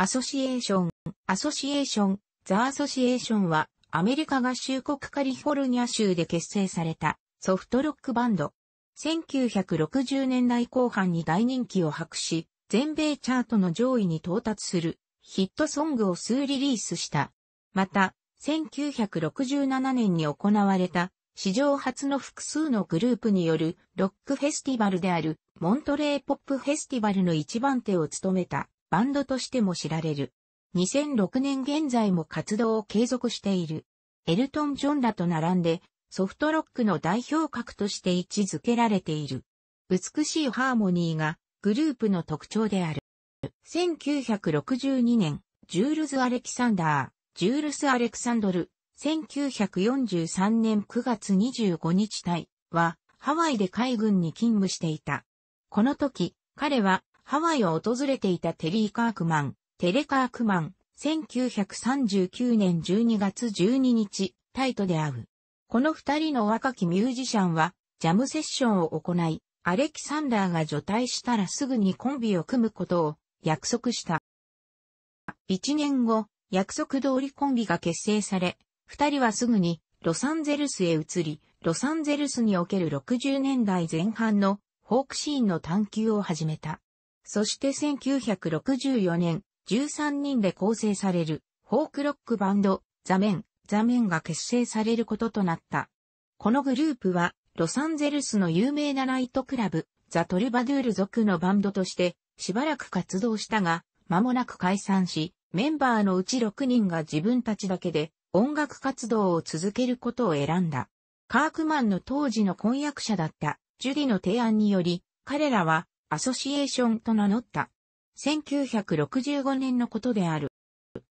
アソシエーション、アソシエーション、ザ・アソシエーションは、アメリカ合衆国カリフォルニア州で結成されたソフトロックバンド。1960年代後半に大人気を博し、全米チャートの上位に到達するヒットソングを数リリースした。また、1967年に行われた史上初の複数のグループによるロックフェスティバルであるモントレーポップフェスティバルの一番手を務めたバンドとしても知られる。2006年現在も活動を継続している。エルトン・ジョンらと並んでソフトロックの代表格として位置づけられている。美しいハーモニーがグループの特徴である。1962年、ジュールズ・アレキサンダー、ジュールス・アレクサンドル、1943年9月25日隊はハワイで海軍に勤務していた。この時、彼はハワイを訪れていたテリー・カークマン、テレカークマン、1939年12月12日、タイトで会う。この二人の若きミュージシャンは、ジャムセッションを行い、アレキサンダーが除隊したらすぐにコンビを組むことを約束した。一年後、約束通りコンビが結成され、二人はすぐにロサンゼルスへ移り、ロサンゼルスにおける60年代前半のフォークシーンの探求を始めた。そして1964年、13人で構成される、フォークロックバンド、ザメン、ザメンが結成されることとなった。このグループは、ロサンゼルスの有名なナイトクラブ、ザ・トルバドゥール族のバンドとして、しばらく活動したが、間もなく解散し、メンバーのうち6人が自分たちだけで音楽活動を続けることを選んだ。カークマンの当時の婚約者だったジュディの提案により、彼らはアソシエーションと名乗った。1965年のことである。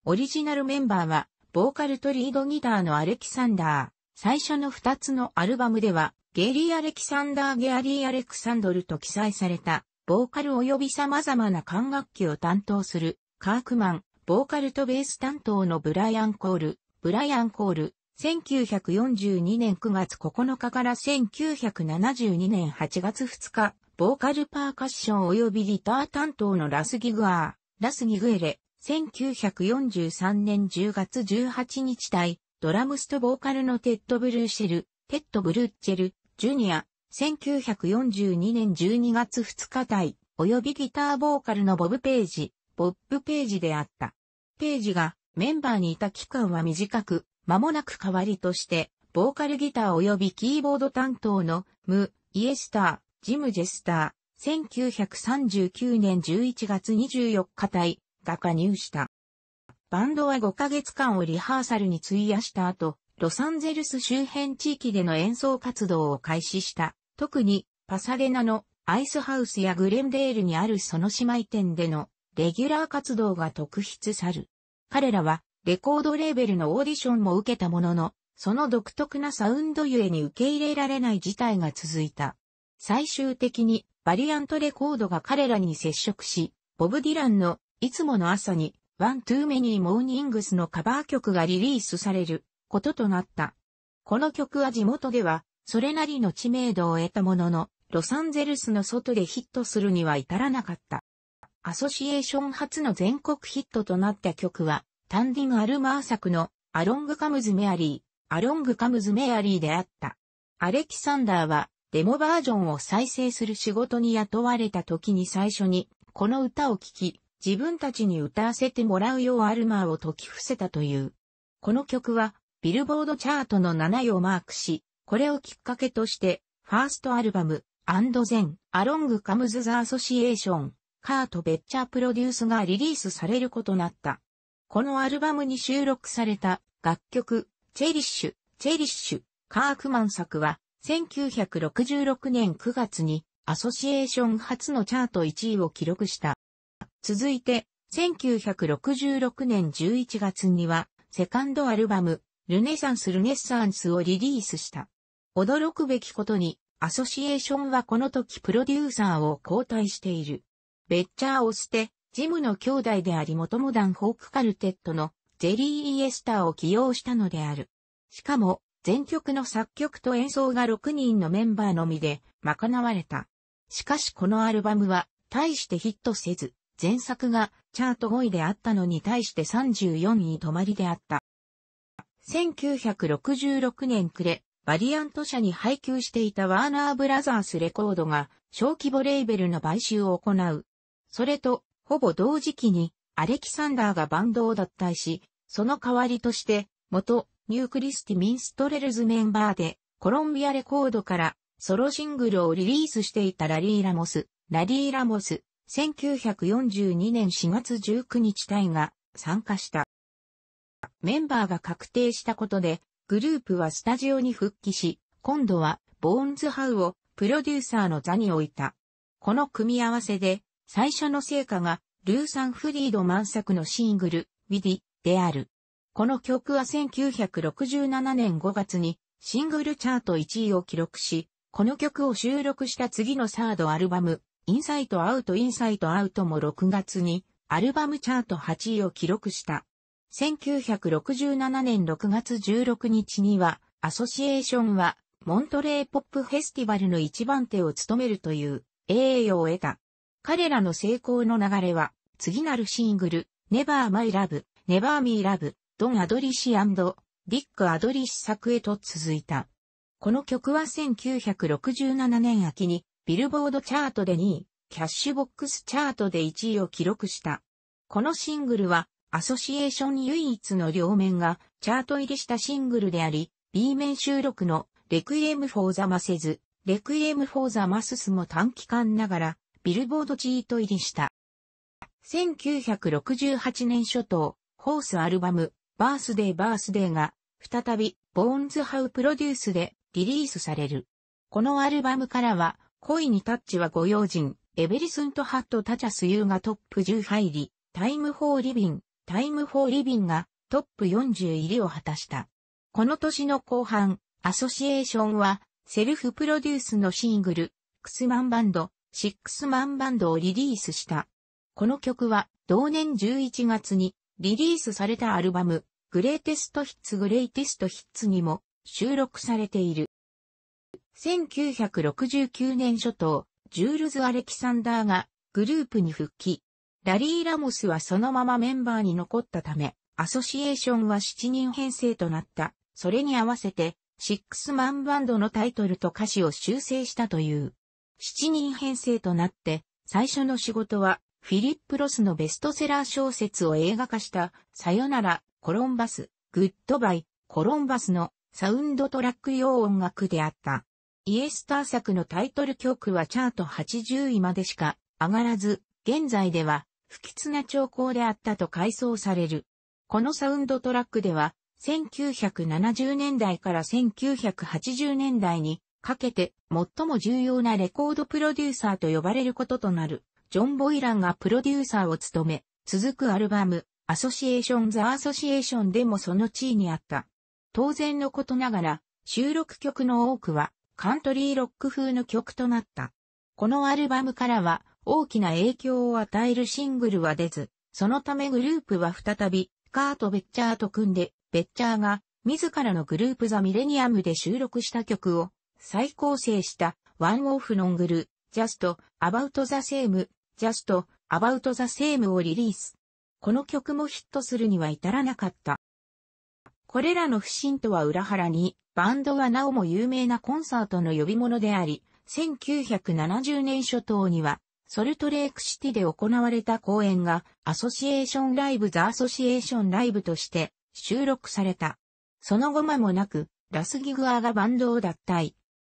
オリジナルメンバーは、ボーカルとリードギターのアレキサンダー。最初の二つのアルバムでは、ゲイリー・アレキサンダー・ゲアリー・アレクサンドルと記載された、ボーカル及び様々な管楽器を担当する、カークマン、ボーカルとベース担当のブライアン・コール、ブライアン・コール、1942年9月9日から1972年8月2日、ボーカルパーカッション及びギター担当のラスギグアー、ラスギグエレ、1943年10月18日対、ドラムスとボーカルのテッド・ブルーシェル、テッド・ブルーチェル、ジュニア、1942年12月2日対、及びギターボーカルのボブ・ページ、ボッブ・ページであった。ページがメンバーにいた期間は短く、間もなく代わりとして、ボーカルギター及びキーボード担当のジム・イエスター、ジム・ジェスター、1939年11月24日隊が加入した。バンドは5ヶ月間をリハーサルに費やした後、ロサンゼルス周辺地域での演奏活動を開始した。特に、パサデナのアイスハウスやグレンデールにあるその姉妹店でのレギュラー活動が特筆さる。彼らはレコードレーベルのオーディションも受けたものの、その独特なサウンドゆえに受け入れられない事態が続いた。最終的にバリアントレコードが彼らに接触し、ボブ・ディランのいつもの朝にワン・トゥー・メニー・モーニングスのカバー曲がリリースされることとなった。この曲は地元ではそれなりの知名度を得たものの、ロサンゼルスの外でヒットするには至らなかった。アソシエーション初の全国ヒットとなった曲は、タンディン・アルマー作のアロング・カムズ・メアリー、アロング・カムズ・メアリーであった。アレキサンダーはデモバージョンを再生する仕事に雇われた時に最初に、この歌を聴き、自分たちに歌わせてもらうようアルマーを解き伏せたという。この曲は、ビルボードチャートの7位をマークし、これをきっかけとして、ファーストアルバム、アンドゼン、アロングカムズザアソシエーション、カート・ベッチャープロデュースがリリースされることとなった。このアルバムに収録された楽曲、チェリッシュ、チェリッシュ、カークマン作は、1966年9月にアソシエーション初のチャート1位を記録した。続いて、1966年11月には、セカンドアルバム、ルネサンス・ルネッサンスをリリースした。驚くべきことに、アソシエーションはこの時プロデューサーを交代している。ベッチャーを捨て、ジムの兄弟であり元モダンフォークカルテットのジェリー・イエスターを起用したのである。しかも、全曲の作曲と演奏が6人のメンバーのみで賄われた。しかしこのアルバムは大してヒットせず、前作がチャート5位であったのに対して34位止まりであった。1966年暮れ、バリアント社に配給していたワーナーブラザースレコードが小規模レーベルの買収を行う。それと、ほぼ同時期にアレキサンダーがバンドを脱退し、その代わりとして元ニュークリスティ・ミンストレルズメンバーでコロンビアレコードからソロシングルをリリースしていたラリー・ラモス、ラリー・ラモス、1942年4月19日隊が参加した。メンバーが確定したことで、グループはスタジオに復帰し、今度はボーンズハウをプロデューサーの座に置いた。この組み合わせで、最初の成果がルーサン・フリードマン作のシングル、ウィンディである。この曲は1967年5月にシングルチャート1位を記録し、この曲を収録した次のサードアルバム、インサイトアウトインサイトアウトも6月にアルバムチャート8位を記録した。1967年6月16日にはアソシエーションはモントレーポップフェスティバルの一番手を務めるという栄誉を得た。彼らの成功の流れは次なるシングル、Never My Love, Never Me Love, ドン・アドリシディック・アドリシ作へと続いた。この曲は1967年秋にビルボードチャートで2位、キャッシュボックスチャートで1位を記録した。このシングルは、アソシエーション唯一の両面がチャート入りしたシングルであり、B 面収録の Requiem for the Masses、Requiem for the Masses も短期間ながら、ビルボードチャート入りした。1968年初頭、フォースアルバム、 Birthday・Birthday が、再び、ボーンズ・ハウ・プロデュースでリリースされる。このアルバムからは、恋にタッチはご用心、 Everything That Touches You がトップ10入り、 Time for Livin'、Time for Livin' がトップ40入りを果たした。この年の後半、アソシエーションはセルフプロデュースのシングル、Six Man Band、Six Man Band をリリースした。この曲は同年11月にリリースされたアルバム、 Greatest Hits Greatest Hits にも収録されている。1969年初頭、ジュールズ・アレキサンダーがグループに復帰。ラリー・ラモスはそのままメンバーに残ったため、アソシエーションは7人編成となった。それに合わせて、 Six Man Band のタイトルと歌詞を修正したという。7人編成となって、最初の仕事は、フィリップ・ロスのベストセラー小説を映画化した、さよなら、コロンバス、 Goodbye, Columbus のサウンドトラック用音楽であった。イエスター作のタイトル曲はチャート80位までしか上がらず、現在では不吉な兆候であったと回想される。このサウンドトラックでは、1970年代から1980年代にかけて最も重要なレコードプロデューサーと呼ばれることとなる、ジョン・ボイランがプロデューサーを務め、続くアルバム、アソシエーション・ The Association でもその地位にあった。当然のことながら、収録曲の多くはカントリーロック風の曲となった。このアルバムからは大きな影響を与えるシングルは出ず、そのためグループは再びカート・ベッチャーと組んで、ベッチャーが自らのグループ、ザ・ミレニアムで収録した曲を再構成したワンオフシングル、 Just About the Same、Just About the Same をリリース。この曲もヒットするには至らなかった。これらの不振とは裏腹に、バンドはなおも有名なコンサートの呼び物であり、1970年初頭には、ソルトレークシティで行われた公演が、アソシエーションライブザ・アソシエーションライブとして収録された。その後間もなく、ラスギグアがバンドを脱退。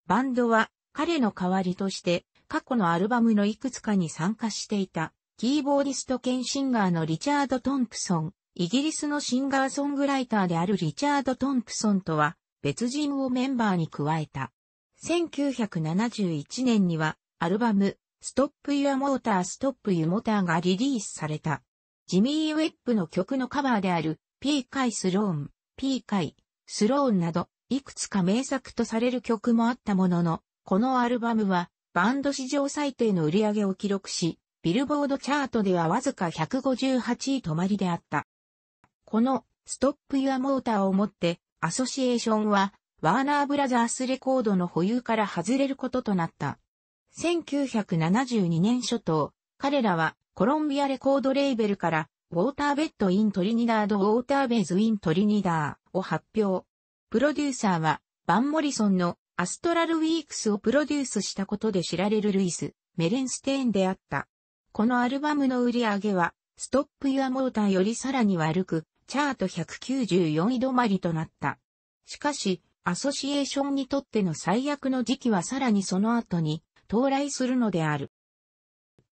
バンドは彼の代わりとして過去のアルバムのいくつかに参加していたキーボーディスト兼シンガーのリチャード・トンプソン、イギリスのシンガーソングライターであるリチャード・トンプソンとは別人をメンバーに加えた。1971年にはアルバム Stop Your Motor・Stop Your Motor がリリースされた。ジミー・ウェッブの曲のカバーである P 回スローン、P 回、スローンなどいくつか名作とされる曲もあったものの、このアルバムはバンド史上最低の売り上げを記録し、ビルボードチャートではわずか158位止まりであった。この Stop Your Motor をもってアソシエーションは、ワーナーブラザースレコードの保有から外れることとなった。1972年初頭、彼らはコロンビアレコードレーベルから Waterbeds in Trinidad・Waterbeds in Trinidad を発表。プロデューサーはヴァン・モリソンの Astral Weeks をプロデュースしたことで知られるルイス・メレンステーンであった。このアルバムの売り上げは、ストップ・ユア・モーターよりさらに悪く、チャート194位止まりとなった。しかし、アソシエーションにとっての最悪の時期はさらにその後に到来するのである。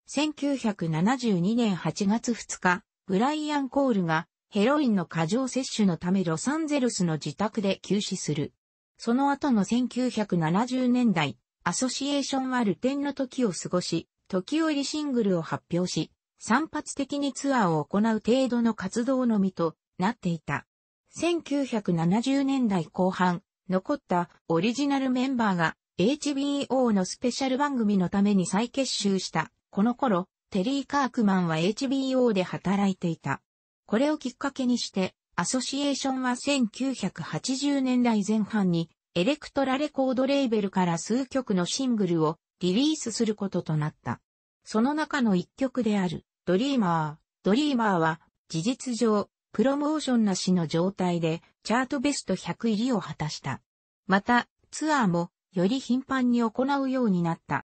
1972年8月2日、ブライアン・コールがヘロインの過剰摂取のためロサンゼルスの自宅で急死する。その後の1970年代、アソシエーションはルテンの時を過ごし、時折シングルを発表し、散発的にツアーを行う程度の活動のみとなっていた。1970年代後半、残ったオリジナルメンバーが HBO のスペシャル番組のために再結集した。この頃、テリー・カークマンは HBO で働いていた。これをきっかけにして、アソシエーションは1980年代前半にエレクトラレコードレーベルから数曲のシングルをリリースすることとなった。その中の一曲である Dreamer。Dreamer は事実上プロモーションなしの状態でチャートベスト100入りを果たした。またツアーもより頻繁に行うようになった。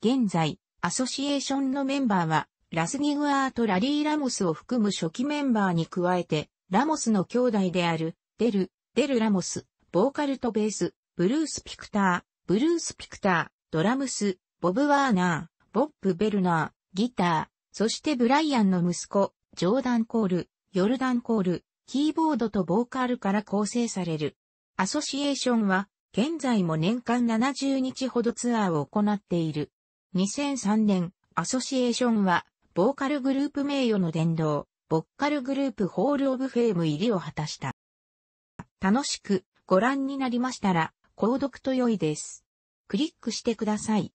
現在、アソシエーションのメンバーはラス・ギグアーとラリー・ラモスを含む初期メンバーに加えてラモスの兄弟である、デル、デル・ラモス、ボーカルとベース、ブルース・ピクター、ブルース・ピクター、ドラムス、ボブ・ワーナー、ボップ・ベルナー、ギター、そしてブライアンの息子、ジョーダン・コール、ヨルダン・コール、キーボードとボーカルから構成される。アソシエーションは、現在も年間70日ほどツアーを行っている。2003年、アソシエーションは、ボーカルグループ名誉の殿堂、ボッカルグループホールオブフェーム入りを果たした。楽しくご覧になりましたら、購読と良いです。クリックしてください。